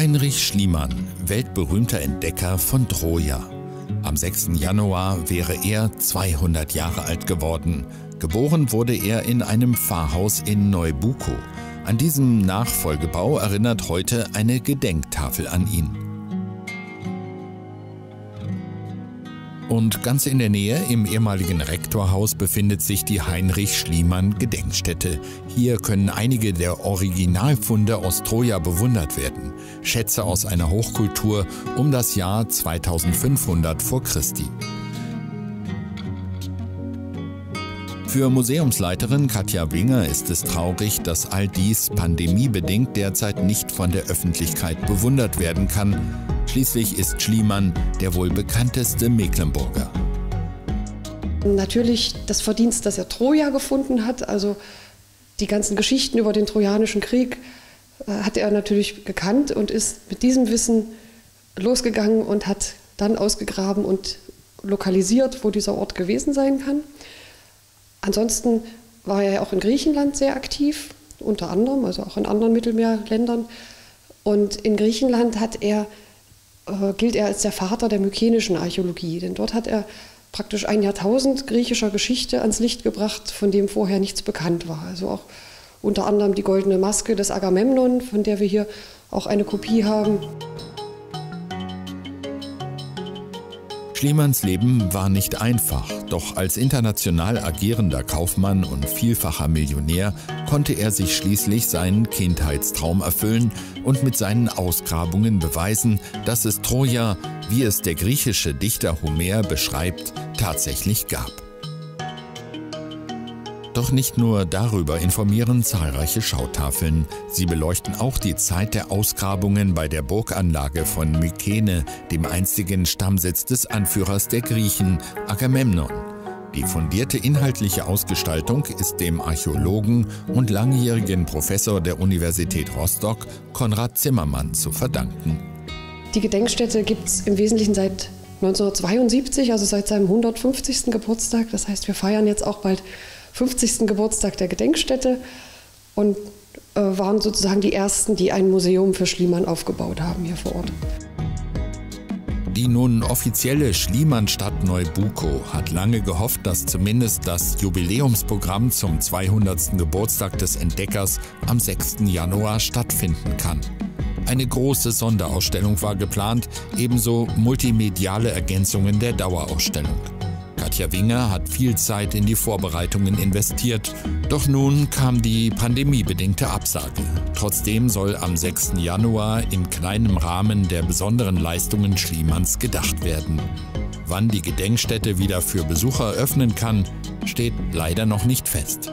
Heinrich Schliemann, weltberühmter Entdecker von Troja. Am 6. Januar wäre er 200 Jahre alt geworden. Geboren wurde er in einem Pfarrhaus in Neubuko. An diesem Nachfolgebau erinnert heute eine Gedenktafel an ihn. Und ganz in der Nähe im ehemaligen Rektorhaus befindet sich die Heinrich Schliemann Gedenkstätte. Hier können einige der Originalfunde aus Troja bewundert werden. Schätze aus einer Hochkultur um das Jahr 2500 vor Christi. Für Museumsleiterin Katja Winger ist es traurig, dass all dies pandemiebedingt derzeit nicht von der Öffentlichkeit bewundert werden kann. Schließlich ist Schliemann der wohl bekannteste Mecklenburger. Natürlich das Verdienst, dass er Troja gefunden hat, also die ganzen Geschichten über den Trojanischen Krieg äh, hat er natürlich gekannt und ist mit diesem Wissen losgegangen und hat dann ausgegraben und lokalisiert, wo dieser Ort gewesen sein kann. Ansonsten war er ja auch in Griechenland sehr aktiv, unter anderem, also auch in anderen Mittelmeerländern. Und in Griechenland hat er äh, gilt er als der Vater der mykenischen Archäologie, denn dort hat er praktisch ein Jahrtausend griechischer Geschichte ans Licht gebracht, von dem vorher nichts bekannt war. Also auch unter anderem die goldene Maske des Agamemnon, von der wir hier auch eine Kopie haben. Schliemanns Leben war nicht einfach, doch als international agierender Kaufmann und vielfacher Millionär konnte er sich schließlich seinen Kindheitstraum erfüllen und mit seinen Ausgrabungen beweisen, dass es Troja, wie es der griechische Dichter Homer beschreibt, tatsächlich gab. Doch nicht nur darüber informieren zahlreiche Schautafeln. Sie beleuchten auch die Zeit der Ausgrabungen bei der Burganlage von Mykene, dem einzigen Stammsitz des Anführers der Griechen, Agamemnon. Die fundierte inhaltliche Ausgestaltung ist dem Archäologen und langjährigen Professor der Universität Rostock, Konrad Zimmermann, zu verdanken. Die Gedenkstätte gibt es im Wesentlichen seit 1972, also seit seinem 150. Geburtstag. Das heißt, wir feiern jetzt auch bald 50. Geburtstag der Gedenkstätte und äh, waren sozusagen die Ersten, die ein Museum für Schliemann aufgebaut haben hier vor Ort. Die nun offizielle Schliemann-Stadt Neubuko hat lange gehofft, dass zumindest das Jubiläumsprogramm zum 200. Geburtstag des Entdeckers am 6. Januar stattfinden kann. Eine große Sonderausstellung war geplant, ebenso multimediale Ergänzungen der Dauerausstellung. Katja Winger hat viel Zeit in die Vorbereitungen investiert. Doch nun kam die pandemiebedingte Absage. Trotzdem soll am 6. Januar in kleinem Rahmen der besonderen Leistungen Schliemanns gedacht werden. Wann die Gedenkstätte wieder für Besucher öffnen kann, steht leider noch nicht fest.